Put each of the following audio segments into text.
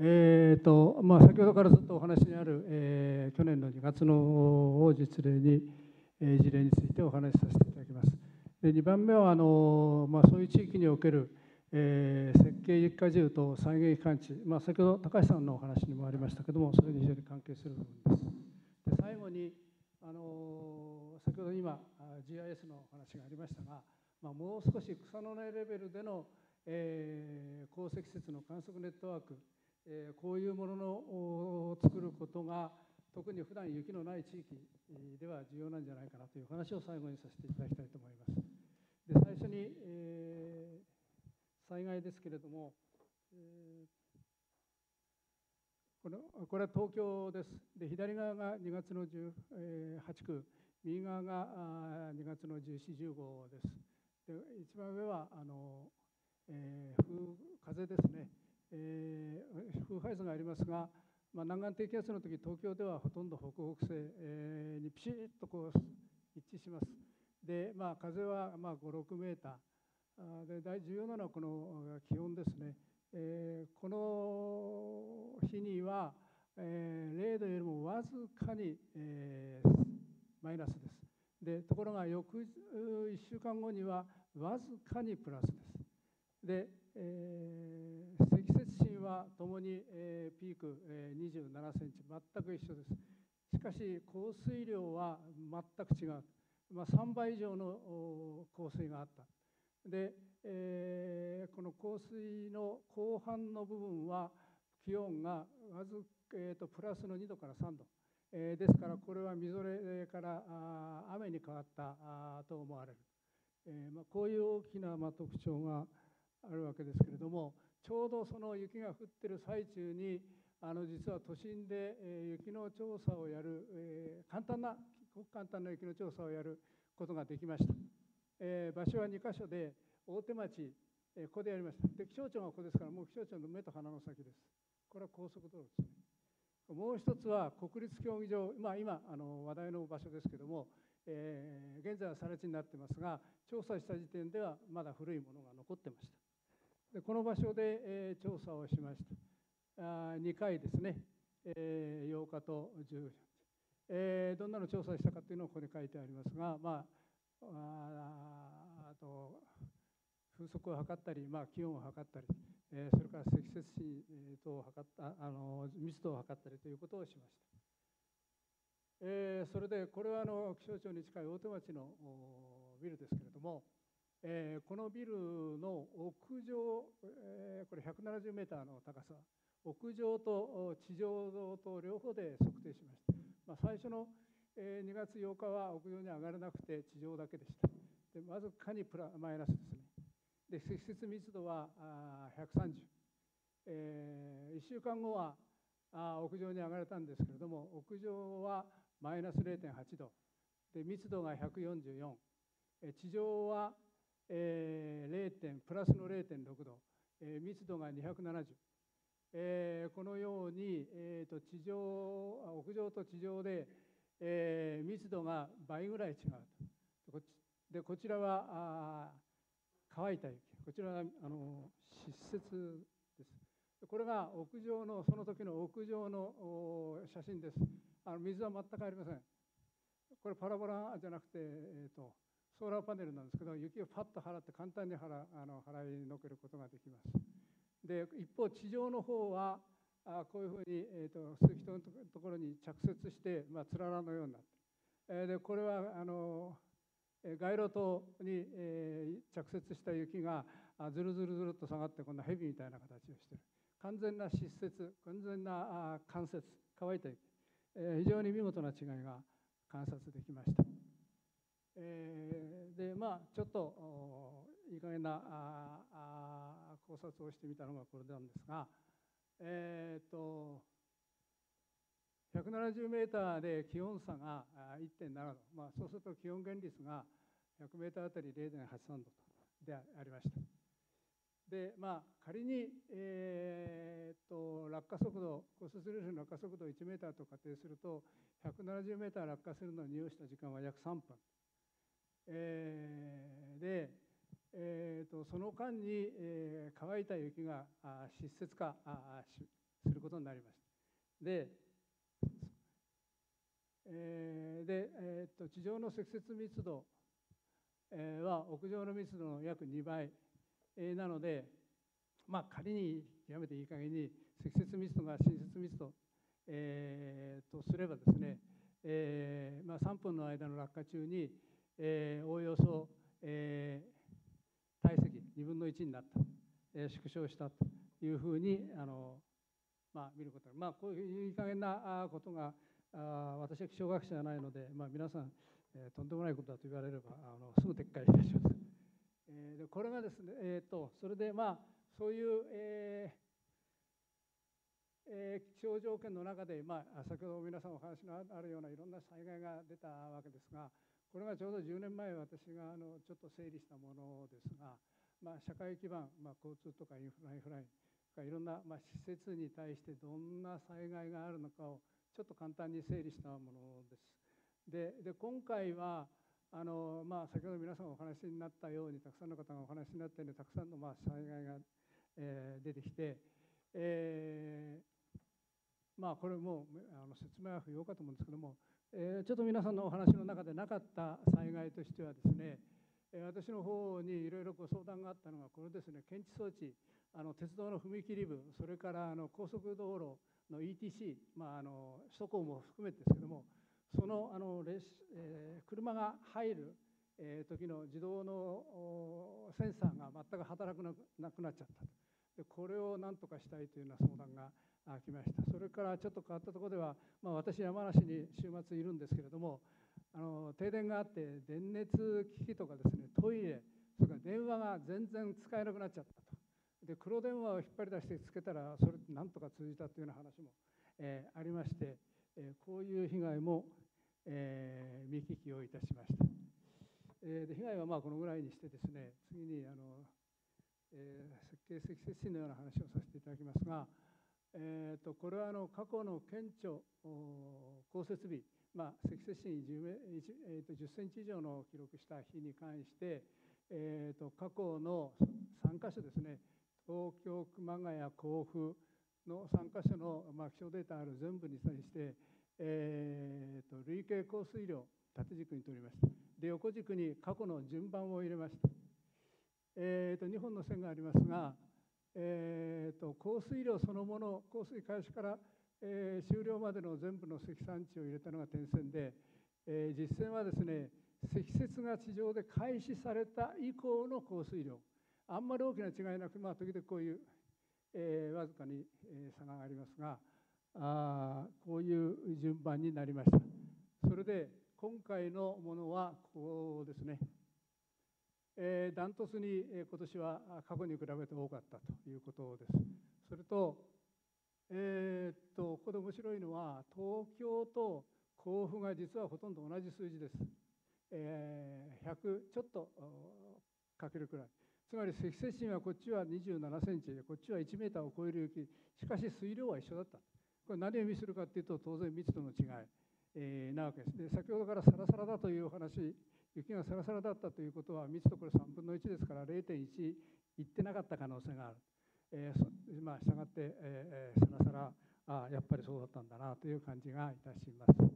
えーとまあ、先ほどからずっとお話にある、えー、去年の2月の実例に、えー、事例についてお話しさせていただきます。で2番目はあの、まあ、そういう地域における、えー、設計一家住と災害感知、まあ、先ほど高橋さんのお話にもありましたけどもそれに非常に関係する部分です。で最後にあの先ほど今 GIS のお話がありましたが、まあ、もう少し草の根レベルでの、えー、降積雪の観測ネットワークえこういうもののを作ることが特に普段雪のない地域では重要なんじゃないかなという話を最後にさせていただきたいと思います。で最初に、えー、災害ですけれども、えー、このこれは東京です。で左側が2月の18区、右側が2月の14、15です。で一番上はあの、えー、風風ですね。えー、風配図がありますが、まあ、南岸低気圧の時東京ではほとんど北北西、えー、にピシッとこう一致します。で、まあ、風はまあ5、6メーターで大重要なのはこの気温ですね。えー、この日には、えー、0度よりもわずかに、えー、マイナスです。でところが翌1週間後にはわずかにプラスです。で、えー、もに、えー、ピーク、えー、27センチ全く一緒です。しかし降水量は全く違う、まあ、3倍以上の降水があった。で、えー、この降水の後半の部分は気温がわず、えーと、プラスの2度から3度、えー、ですからこれはみぞれからあ雨に変わったあと思われる、えーまあ、こういう大きな、まあ、特徴があるわけですけれどもちょうどその雪が降ってる最中にあの実は都心で、え雪の調査をやる、え簡単なごく簡単な雪の調査をやることができました、え場所は2か所で大手町、えここでやりました。で気象庁がここですからもう気象庁の目と鼻の先です。これは高速道路ですね。もう一つは国立競技場、まあ、今あの話題の場所ですけども、えー、現在は更地になってますが調査した時点ではまだ古いものが残ってました。この場所で、えー、調査をしました。あ2回ですね、えー、8日と14日、えー、どんなの調査したかというのをここに書いてありますが、まあ、ああと風速を測ったり、まあ、気温を測ったり、えー、それから積雪深等を測ったあの密度を測ったりということをしました。えー、それでこれはあの気象庁に近い大手町のビルですけれども、えー、このビルの屋、170メーターの高さ屋上と地上と両方で測定しました、まあ、最初の、2月8日は屋上に上がれなくて地上だけでした。でわずかにプラマイナスですね。で積雪密度は130、えー、1週間後は屋上に上がれたんですけれども屋上はマイナス0.8度。で密度が144、地上はえー、プラスの0.6度、えー、密度が270、えー、このように、えーと、地上屋上と地上で、えー、密度が倍ぐらい違うと。でこちらはあ乾いた雪。こちらはあの湿雪です。これが屋上のその時の屋上の写真です。あの水は全くありません。これパラボラじゃなくて、えーとソーラーパネルなんですけど雪をパッと払って簡単に払あの払いのけることができます。で一方地上の方はあこういうふうに、えーと、数人のところに着雪して、まあ、つららのようになってえー、でこれはあの街路灯に、えー、着雪した雪がずるずるずるっと下がってこんな蛇みたいな形をしてる完全な湿雪完全な関節乾いた雪、えー、非常に見事な違いが観察できました。えー、でまあちょっといい加減なああ考察をしてみたのがこれなんですがえっ、ー、と170メーターで気温差が1.7度、まあ、そうすると気温原率が100メーターあたり0.83度でありました。でまあ仮に、えーと、落下速度コーススルーションの落下速度を1メーターと仮定すると170メーター落下するのに要した時間は約3分。えー、で、えーと、その間に、えー、乾いた雪が湿雪化することになりました。でえー、で、えーと、地上の積雪密度、は屋上の密度の約2倍、えー、なので、まあ、仮に極めていい加減に積雪密度が新雪密度、えー、とすればですね、えーまあ、3分の間の落下中に、えー、おおよそ、えー、体積2分の1になった、えー、縮小したというふうにあの、まあ、見ることまあこういういい加減なことがあ私は気象学者じゃないので、まあ、皆さん、えー、とんでもないことだと言われればあのすぐ撤回いたします。えー、でこれがですね、えーと、それでまあそういう、えーえー、気象条件の中で、まあ、先ほど皆さんお話のあるようないろんな災害が出たわけですがこれがちょうど10年前私があのちょっと整理したものですが、まあ、社会基盤、まあ、交通とかインフラインフラインいろんな、まあ、施設に対してどんな災害があるのかをちょっと簡単に整理したものです。でで今回はあの、まあ、先ほど皆さんお話になったようにたくさんの方がお話になったようにたくさんのまあ災害が、えー、出てきて、えー、まあこれもあの説明は不要かと思うんですけども、えー、ちょっと皆さんのお話の中でなかった災害としてはですね私の方にいろいろご相談があったのがこれですね。検知装置あの鉄道の踏切部それからあの高速道路の ETC、まあ、あの首都高も含めてですけどもそのあのレえー、車が入る、えー、時の自動のセンサーが全く働くなくなっちゃったでこれを何とかしたいというような相談が来ました。それからちょっと変わったところでは、まあ、私山梨に週末いるんですけれどもあの停電があって電熱機器とかですねトイレそれから電話が全然使えなくなっちゃったと。で黒電話を引っ張り出してつけたらそれなんとか通じたというような話も、えー、ありまして、えー、こういう被害も、えー、見聞きをいたしました、えー、で被害はまあこのぐらいにしてですね次にあの、えー、設計積雪心のような話をさせていただきますが、えーと、これはあの過去の顕著降雪日、まあ、積雪深 10, えー、と10センチ以上の記録した日に関して、えーと過去の3箇所ですね東京、熊谷、甲府の3カ所の、まあ、気象データある全部に対して、えーと、累計降水量縦軸に取りました。で横軸に過去の順番を入れました、えーと、2本の線がありますが、えーと、降水量そのもの降水開始から、えー、終了までの全部の積算値を入れたのが点線で、えー、実線はですね積雪が地上で開始された以降の降水量。あんまり大きな違いなく、まあ、時々こういう、えー、わずかに、え、差がありますがあこういう順番になりました。それで今回のものはこうですね、えー、ダントツに、え、今年は過去に比べて多かったということです。それと,、えー、っとここで面白いのは東京と甲府が実はほとんど同じ数字です、えー、100ちょっとかけるくらい。つまり積雪深はこっちは27センチでこっちは1メーターを超える雪。しかし水量は一緒だった。これ何を意味するかというと当然密度の違い、えー、なわけです。で先ほどからサラサラだという話雪がサラサラだったということは密度これ3分の1ですから0.1いってなかった可能性がある、えー、まあしたがって、えー、サラサラあやっぱりそうだったんだなという感じがいたします。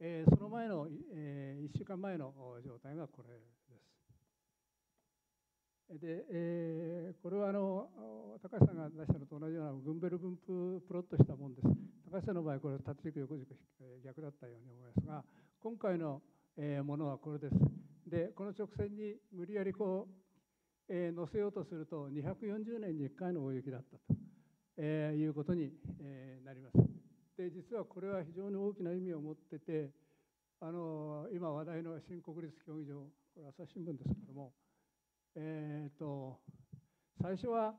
えー、その前の、えー、1週間前の状態がこれです。で、えー、これはあの高橋さんが出したのと同じようなグンベル分布プロットしたもんです。高橋さんの場合これ縦軸横軸逆だったように思いますが今回の、ものはこれです。でこの直線に無理やりこう、えー、乗せようとすると240年に1回の大雪だったと、えー、いうことに、えー、なります。で実はこれは非常に大きな意味を持っててあの今話題の新国立競技場これ朝日新聞ですけども、えーと、最初は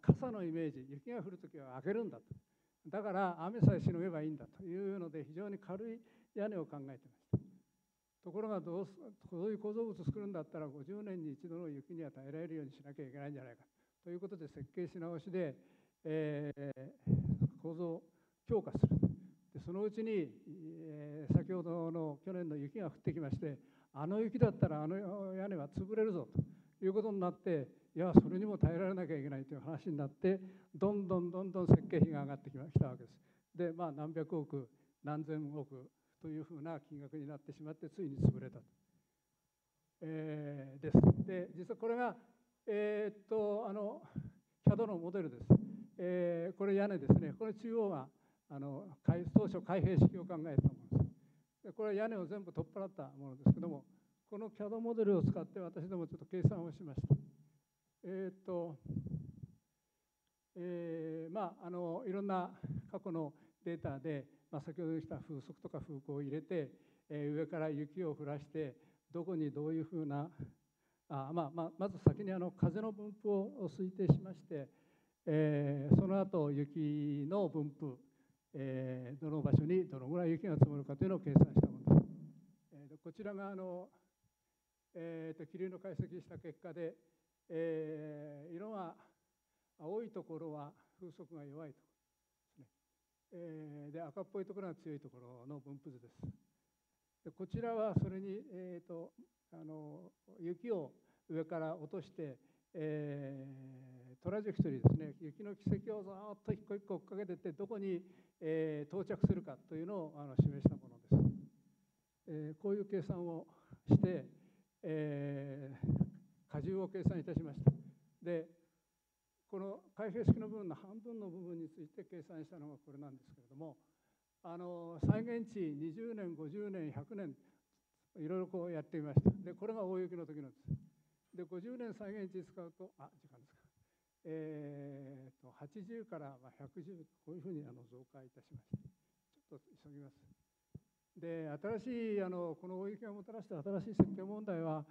傘のイメージ雪が降るときは開けるんだとだから雨さえしのげばいいんだというので非常に軽い屋根を考えてました。ところがどうそういう構造物を作るんだったら50年に一度の雪には耐えられるようにしなきゃいけないんじゃないかということで設計し直しで、えー、構造強化する。でそのうちに、えー、先ほどの去年の雪が降ってきましてあの雪だったらあの屋根は潰れるぞと。いうことになっていやそれにも耐えられなきゃいけないという話になってどんどんどんどん設計費が上がってきたわけです。でまあ何百億何千億というふうな金額になってしまってついに潰れたと、えー、です。で実はこれがえー、っとあの CAD のモデルです。えー、これ屋根ですね。これ中央があの当初開閉式を考えたものです。これは屋根を全部取っ払ったものですけどもこの CAD モデルを使って私どもちょっと計算をしました。えー、っと、えー、まああのいろんな過去のデータで、まあ、先ほど言った風速とか風向を入れて、えー、上から雪を降らしてどこにどういうふうなあ、まあまあ、まず先にあの風の分布を推定しまして、えー、その後雪の分布、えー、どの場所にどのぐらい雪が積もるかというのを計算したものです。えー、こちらがあのえーと、気流の解析した結果で、えー、色が青いところは風速が弱いところですね、えー、で赤っぽいところが強いところの分布図です。でこちらはそれに、えーと、あの雪を上から落として、えー、トラジェクトリーですね雪の軌跡をずっと一個一個追っかけていってどこに、えー、到着するかというのをあの示したものです。えー、こういう計算をして、えー、荷重を計算いたしました。でこの開閉式の部分の半分の部分について計算したのがこれなんですけれどもあの再現値20年50年100年いろいろこうやってみました。でこれが大雪の時のですで50年再現値使うとあ時間ですか。えーと、80から110こういうふうにあの増加いたしましたちょっと急ぎます。で新しいあのこの大雪がもたらした新しい設計問題は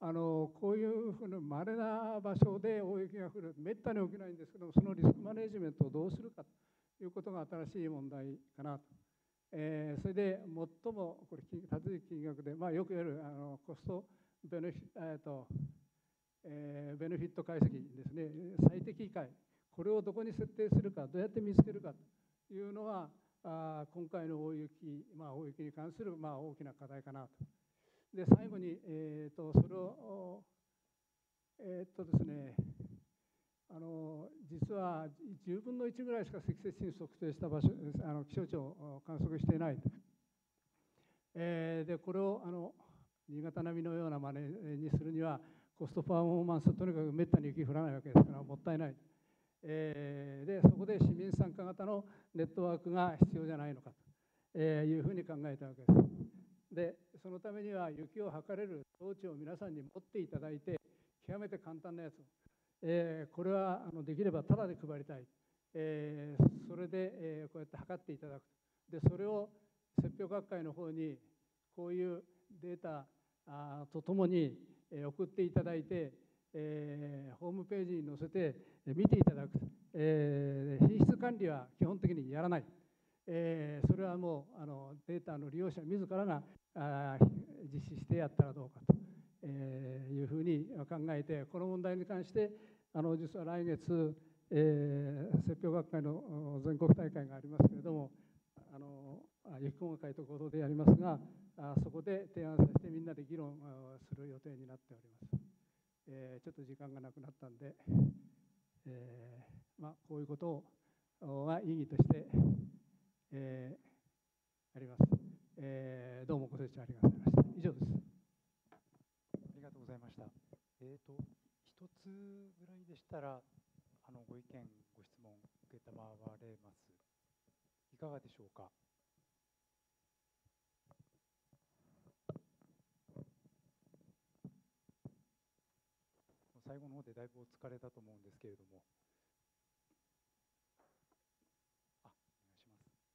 あのこういうふうな稀な場所で大雪が降るめったに起きないんですけどもそのリスクマネジメントをどうするかということが新しい問題かなと、えー、それで最もこれ立つ金額で、まあ、よく言われるあのコストベネフィ,、えーとえー、ベネフィット解析ですね。最適解。これをどこに設定するかどうやって見つけるかというのはあ今回の大雪、まあ、大雪に関する、まあ、大きな課題かなと。で最後に、えーと、それを、えーとですね、あの実は10分の1ぐらいしか積雪に測定した場所あの気象庁観測していない、えー、でこれをあの新潟並みのような真似にするにはコストパフォーマンスとにかくめったに雪降らないわけですからもったいない。えー、でそこで市民参加型のネットワークが必要じゃないのかというふうに考えたわけです。でそのためには雪を測れる装置を皆さんに持っていただいて極めて簡単なやつを、えー、これはあのできればタダで配りたい、えー、それで、えー、こうやって測っていただくでそれを雪氷学会の方にこういうデータあとともに、送っていただいてえー、ホームページに載せて見ていただく、えー、品質管理は基本的にやらない、えー、それはもうあのデータの利用者自らがあ実施してやったらどうかと、えー、いうふうに考えてこの問題に関してあの実は来月、えー、雪氷学会の全国大会がありますけれどもあの雪工会と合同でやりますがあそこで提案させてみんなで議論する予定になっております。えー、ちょっと時間がなくなったんで、えー、まあ、こういうことをは意義として、えー、あります、えー、どうもご清聴ありがとうございました。以上です。ありがとうございました。えっ、ー、と一つぐらいでしたらあのご意見ご質問承れます。いかがでしょうか？最後の方でだいぶお疲れだと思うんですけれども。あ、お願いします。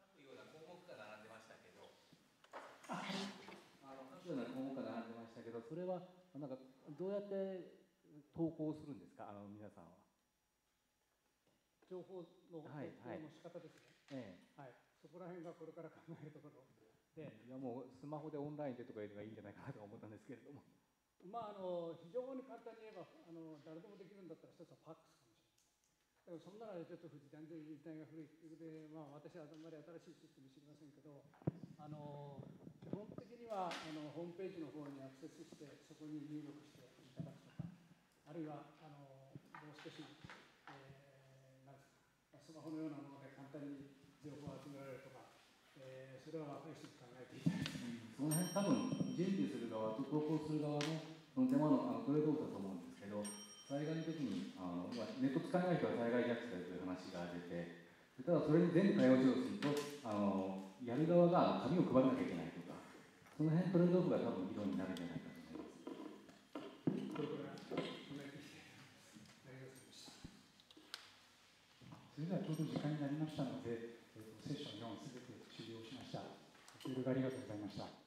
各ような項目が並んでましたけど。あの各ような項目が並んでましたけど、それはなんかどうやって投稿するんですか、あの皆さんは。情報の投稿の仕方ですね。はい、はい、そこら辺がこれから考えるところ。でいやもうスマホでオンラインでとかいうのがいいんじゃないかなと思ったんですけれども。まあ、あの非常に簡単に言えばあの誰でもできるんだったら一つはファックスかもしれない。でもそんなのでちょっと富士断然自体が古いで、まあ、私はあんまり新しいシステム知りませんけどあの基本的にはあのホームページの方にアクセスしてそこに入力していただくとかあるいはあのもう少し、えー、なんですかスマホのようなもので簡単に情報を集められるとか、えー、それは若い人にその辺多分準備する側と投稿する側のその手間のあのトレードオフだと思うんですけど災害の時にあのまあネット使えない人は災害弱者という話が出てただそれに全部対応しようとするとあのやる側が紙を配らなきゃいけないとかその辺トレードオフが多分議論になるんじゃないかと思います。それではちょうど時間になりましたので、えーとセッション4すべて終了しました。ご協力ありがとうございました。